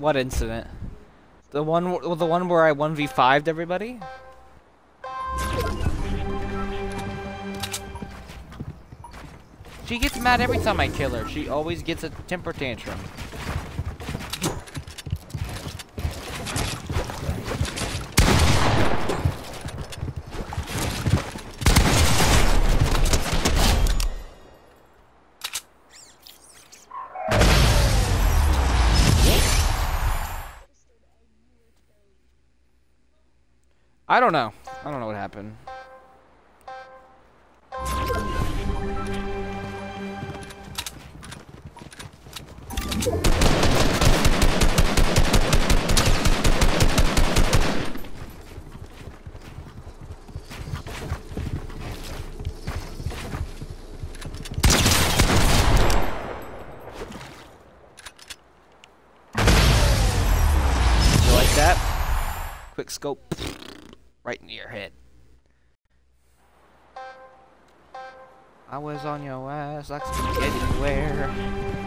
What incident? The one, w- the one where I one v 5'd everybody. She gets mad every time I kill her. She always gets a temper tantrum. I don't know. I don't know what happened. Quick scope. Right into your head. I was on your ass like spaghetti where.